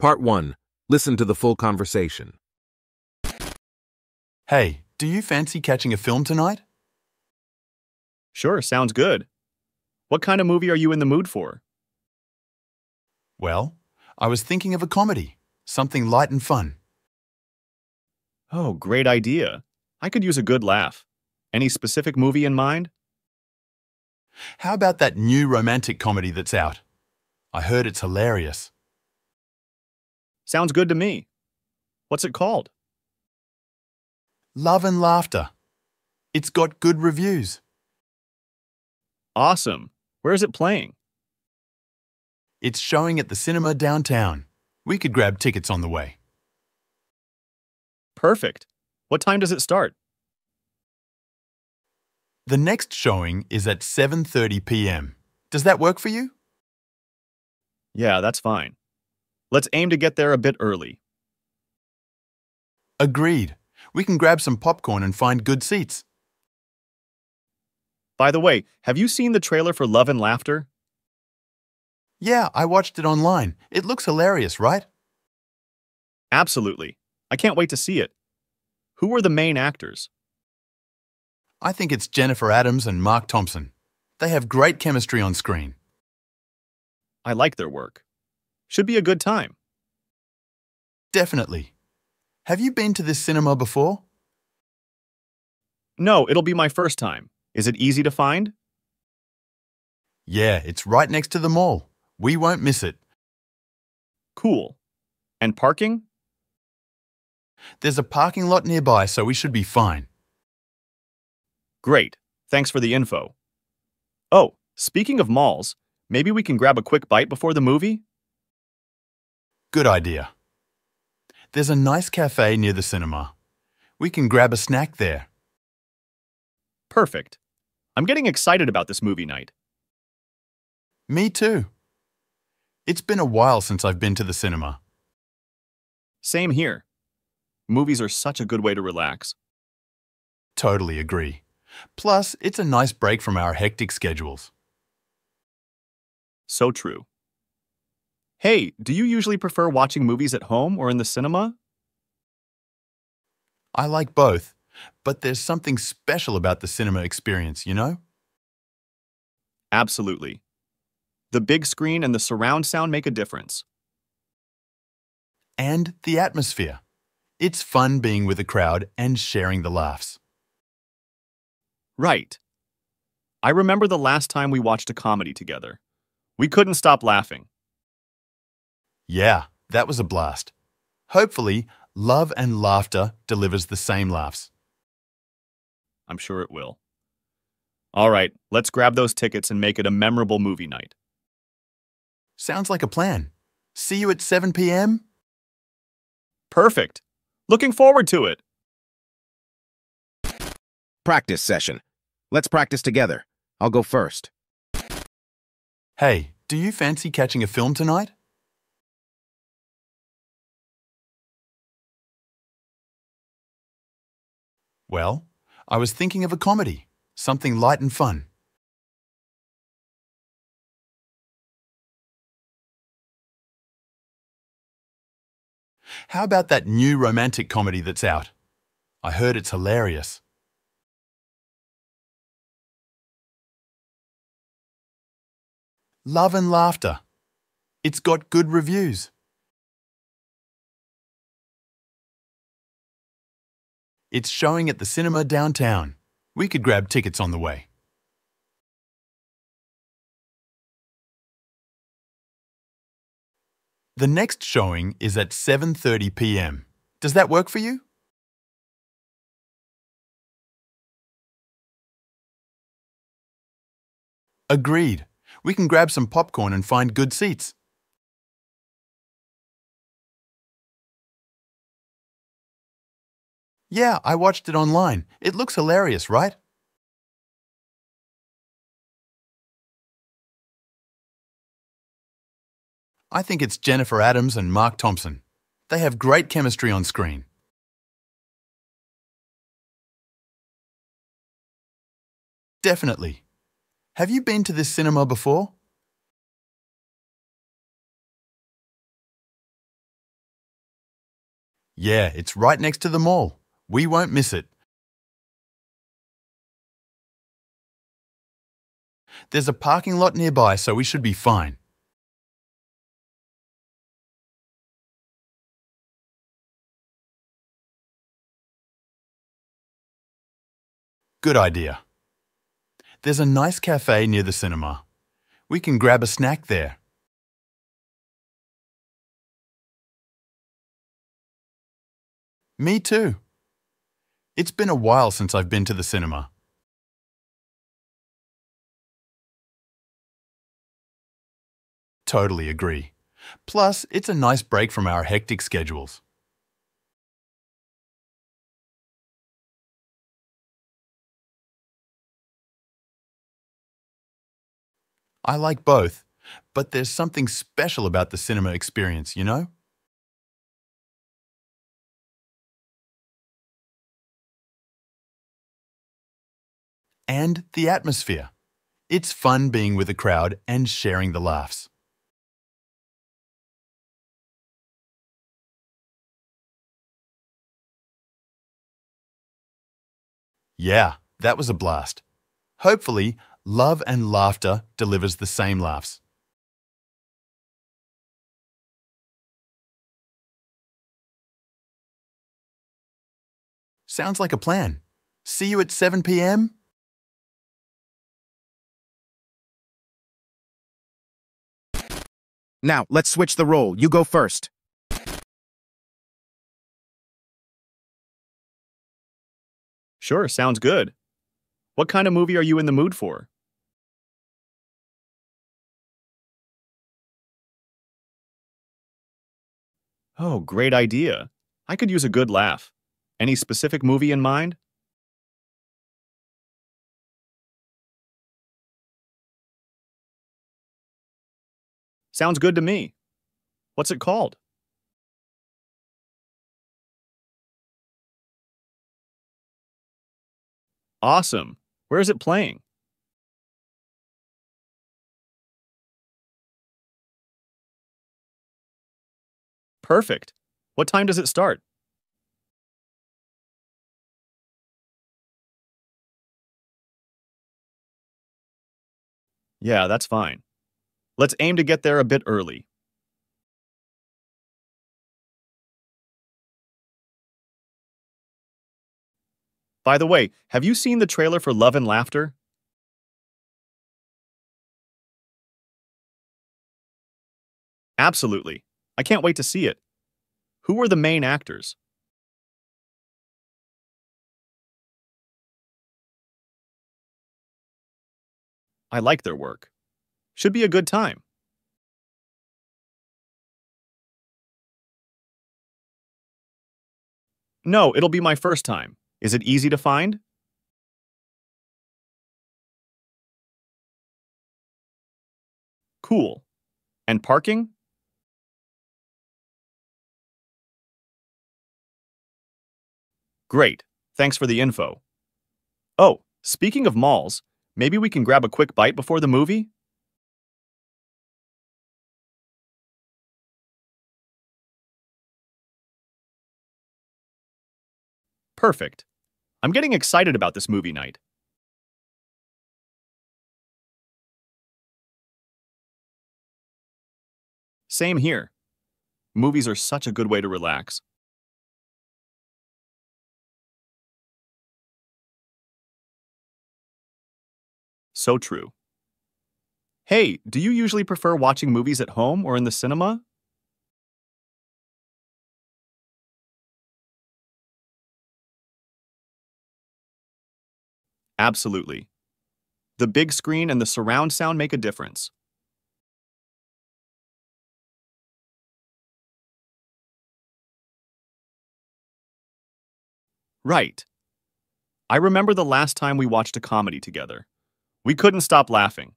Part 1. Listen to the full conversation. Hey, do you fancy catching a film tonight? Sure, sounds good. What kind of movie are you in the mood for? Well, I was thinking of a comedy, something light and fun. Oh, great idea. I could use a good laugh. Any specific movie in mind? How about that new romantic comedy that's out? I heard it's hilarious. Sounds good to me. What's it called? Love and Laughter. It's got good reviews. Awesome. Where is it playing? It's showing at the cinema downtown. We could grab tickets on the way. Perfect. What time does it start? The next showing is at 7:30 p.m. Does that work for you? Yeah, that's fine. Let's aim to get there a bit early. Agreed. We can grab some popcorn and find good seats. By the way, have you seen the trailer for Love and Laughter? Yeah, I watched it online. It looks hilarious, right? Absolutely. I can't wait to see it. Who are the main actors? I think it's Jennifer Adams and Mark Thompson. They have great chemistry on screen. I like their work. Should be a good time. Definitely. Have you been to this cinema before? No, it'll be my first time. Is it easy to find? Yeah, it's right next to the mall. We won't miss it. Cool. And parking? There's a parking lot nearby, so we should be fine. Great. Thanks for the info. Oh, speaking of malls, maybe we can grab a quick bite before the movie? Good idea. There's a nice cafe near the cinema. We can grab a snack there. Perfect. I'm getting excited about this movie night. Me too. It's been a while since I've been to the cinema. Same here. Movies are such a good way to relax. Totally agree. Plus, it's a nice break from our hectic schedules. So true. Hey, do you usually prefer watching movies at home or in the cinema? I like both, but there's something special about the cinema experience, you know? Absolutely. The big screen and the surround sound make a difference. And the atmosphere. It's fun being with a crowd and sharing the laughs. Right. I remember the last time we watched a comedy together. We couldn't stop laughing. Yeah, that was a blast. Hopefully, Love and Laughter delivers the same laughs. I'm sure it will. All right, let's grab those tickets and make it a memorable movie night. Sounds like a plan. See you at 7 p.m.? Perfect. Looking forward to it. Practice session. Let's practice together. I'll go first. Hey, do you fancy catching a film tonight? Well, I was thinking of a comedy, something light and fun. How about that new romantic comedy that's out? I heard it's hilarious. Love and Laughter. It's got good reviews. It's showing at the cinema downtown. We could grab tickets on the way. The next showing is at 7:30 p.m. Does that work for you? Agreed. We can grab some popcorn and find good seats. Yeah, I watched it online. It looks hilarious, right? I think it's Jennifer Adams and Mark Thompson. They have great chemistry on screen. Definitely. Have you been to this cinema before? Yeah, it's right next to the mall. We won't miss it. There's a parking lot nearby, so we should be fine. Good idea. There's a nice cafe near the cinema. We can grab a snack there. Me too. It's been a while since I've been to the cinema. Totally agree. Plus, it's a nice break from our hectic schedules. I like both, but there's something special about the cinema experience, you know? And the atmosphere. It's fun being with a crowd and sharing the laughs. Yeah, that was a blast. Hopefully, love and laughter delivers the same laughs. Sounds like a plan. See you at 7 p.m.? Now, let's switch the role. You go first. Sure, sounds good. What kind of movie are you in the mood for? Oh, great idea. I could use a good laugh. Any specific movie in mind? Sounds good to me. What's it called? Awesome. Where is it playing? Perfect. What time does it start? Yeah, that's fine. Let's aim to get there a bit early. By the way, have you seen the trailer for Love and Laughter? Absolutely. I can't wait to see it. Who are the main actors? I like their work. Should be a good time. No, it'll be my first time. Is it easy to find? Cool. And parking? Great. Thanks for the info. Oh, speaking of malls, maybe we can grab a quick bite before the movie? Perfect. I'm getting excited about this movie night. Same here. Movies are such a good way to relax. So true. Hey, do you usually prefer watching movies at home or in the cinema? Absolutely. The big screen and the surround sound make a difference. Right. I remember the last time we watched a comedy together. We couldn't stop laughing.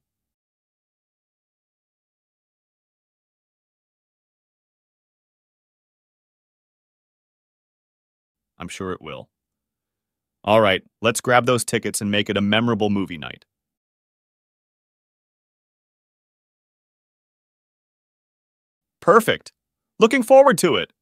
I'm sure it will. All right, let's grab those tickets and make it a memorable movie night. Perfect. Looking forward to it.